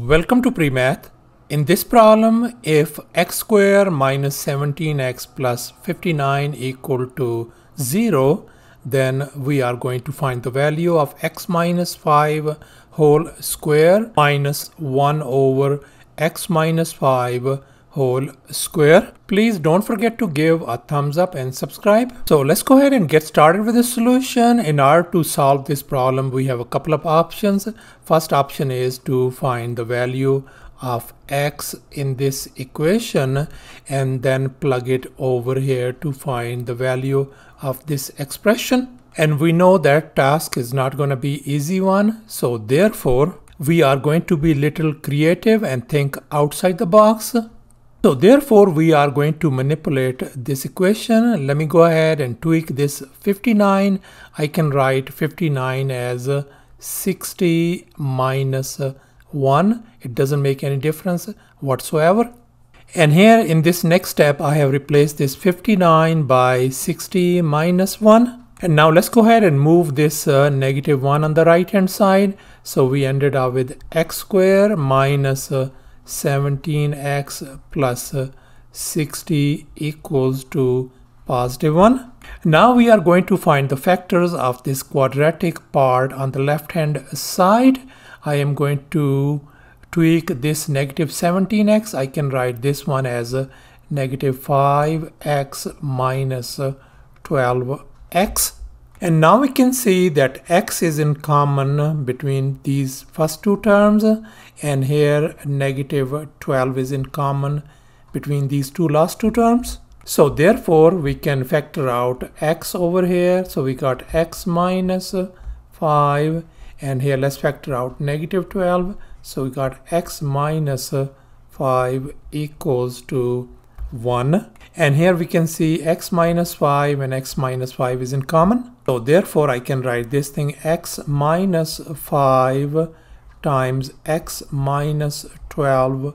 Welcome to PreMath. In this problem, if x square minus 17x plus 59 equal to 0, then we are going to find the value of x minus 5 whole square minus 1 over x minus 5 whole square. Please don't forget to give a thumbs up and subscribe. So let's go ahead and get started with the solution. In order to solve this problem, we have a couple of options. First option is to find the value of x in this equation and then plug it over here to find the value of this expression. And we know that task is not going to be easy one. So therefore, we are going to be little creative and think outside the box. So therefore we are going to manipulate this equation. Let me go ahead and tweak this 59. I can write 59 as 60 minus 1. It doesn't make any difference whatsoever. And here in this next step I have replaced this 59 by 60 minus 1. And now let's go ahead and move this uh, negative 1 on the right hand side. So we ended up with x square minus uh, 17x plus 60 equals to positive 1. Now we are going to find the factors of this quadratic part on the left hand side. I am going to tweak this negative 17x. I can write this one as negative 5x minus 12x. And now we can see that x is in common between these first two terms and here negative 12 is in common between these two last two terms. So therefore we can factor out x over here. So we got x minus 5 and here let's factor out negative 12. So we got x minus 5 equals to 1 and here we can see x minus 5 and x minus 5 is in common. So therefore I can write this thing x minus 5 times x minus 12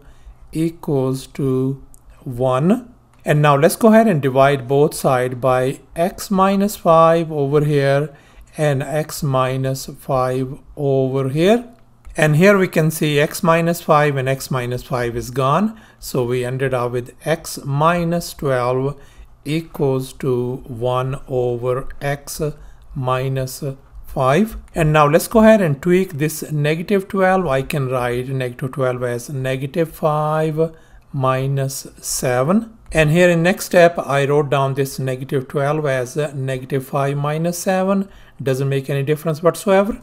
equals to 1. And now let's go ahead and divide both sides by x minus 5 over here and x minus 5 over here. And here we can see x minus 5 and x minus 5 is gone. So we ended up with x minus 12 equals to 1 over x minus 5. And now let's go ahead and tweak this negative 12. I can write negative 12 as negative 5 minus 7. And here in next step, I wrote down this negative 12 as negative 5 minus 7. Doesn't make any difference whatsoever.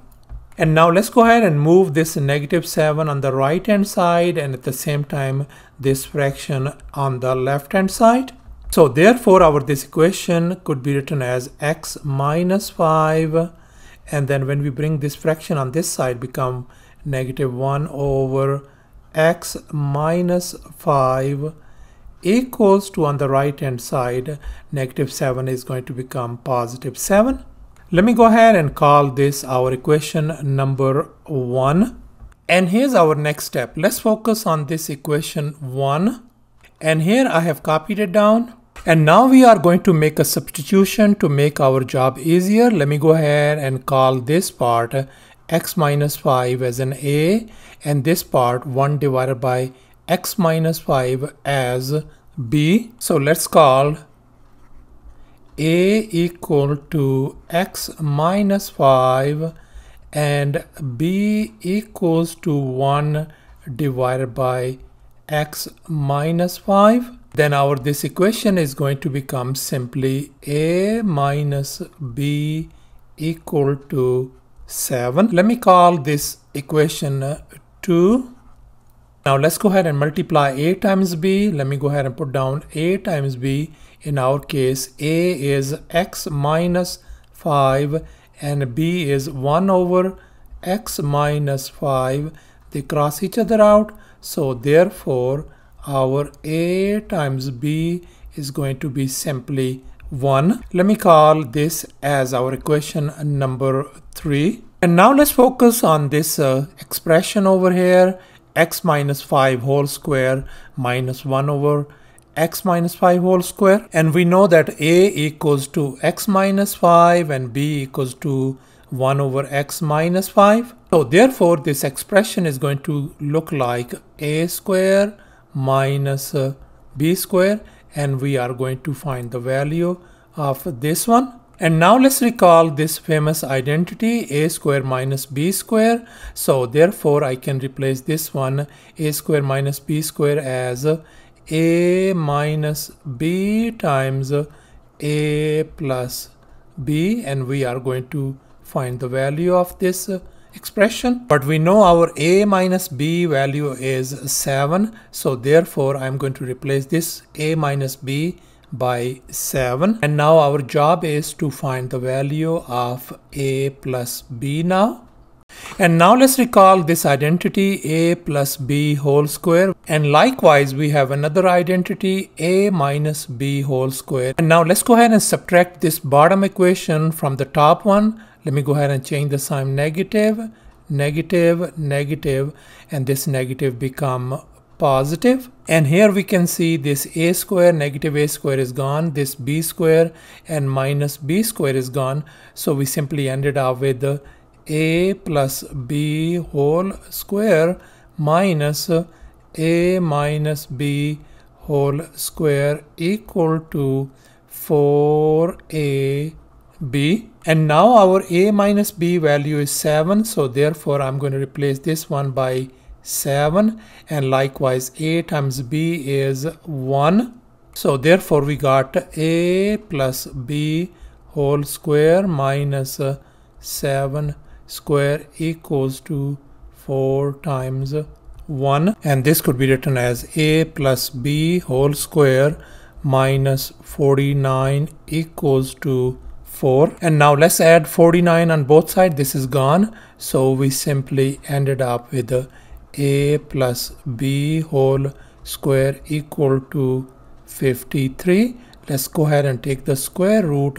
And now let's go ahead and move this negative 7 on the right hand side and at the same time this fraction on the left hand side. So therefore our this equation could be written as x minus 5 and then when we bring this fraction on this side become negative 1 over x minus 5 equals to on the right hand side negative 7 is going to become positive 7 let me go ahead and call this our equation number one. And here's our next step. Let's focus on this equation one. And here I have copied it down. And now we are going to make a substitution to make our job easier. Let me go ahead and call this part x minus 5 as an a and this part 1 divided by x minus 5 as b. So let's call a equal to x minus 5 and b equals to 1 divided by x minus 5 then our this equation is going to become simply a minus b equal to 7 let me call this equation 2 now let's go ahead and multiply a times b let me go ahead and put down a times b in our case, a is x minus 5 and b is 1 over x minus 5. They cross each other out. So therefore, our a times b is going to be simply 1. Let me call this as our equation number 3. And now let's focus on this uh, expression over here x minus 5 whole square minus 1 over x minus 5 whole square and we know that a equals to x minus 5 and b equals to 1 over x minus 5. So therefore this expression is going to look like a square minus uh, b square and we are going to find the value of this one. And now let's recall this famous identity a square minus b square. So therefore I can replace this one a square minus b square as a minus b times a plus b. And we are going to find the value of this expression. But we know our a minus b value is 7 so therefore I'm going to replace this a minus b by 7 and now our job is to find the value of a plus b now and now let's recall this identity a plus b whole square. And likewise, we have another identity a minus b whole square. And now let's go ahead and subtract this bottom equation from the top one. Let me go ahead and change the sign negative, negative, negative, and this negative become positive. And here we can see this a square, negative a square is gone. This b square and minus b square is gone. So we simply ended up with a plus b whole square minus a minus b whole square equal to 4ab and now our a minus b value is 7 so therefore I'm going to replace this one by 7 and likewise a times b is 1 so therefore we got a plus b whole square minus 7 square equals to 4 times 1 and this could be written as a plus b whole square minus 49 equals to 4 and now let's add 49 on both sides. This is gone. So we simply ended up with plus b whole square equal to 53 let's go ahead and take the square root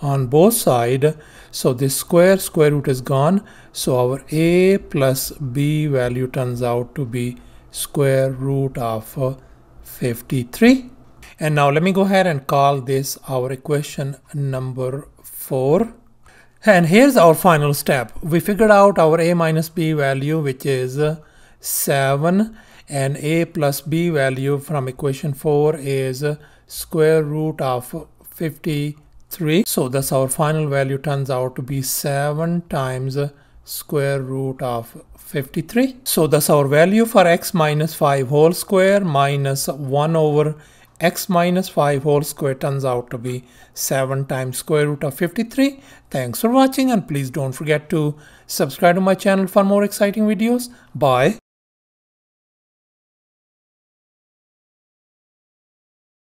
on both sides so this square square root is gone. So our a plus b value turns out to be square root of uh, 53 and now let me go ahead and call this our equation number 4 and here's our final step. We figured out our a minus b value which is 7 and a plus b value from equation 4 is square root of 53 So thus our final value turns out to be 7 times square root of 53. So thus our value for x minus 5 whole square minus 1 over x minus 5 whole square turns out to be 7 times square root of 53. Thanks for watching and please don't forget to subscribe to my channel for more exciting videos. Bye.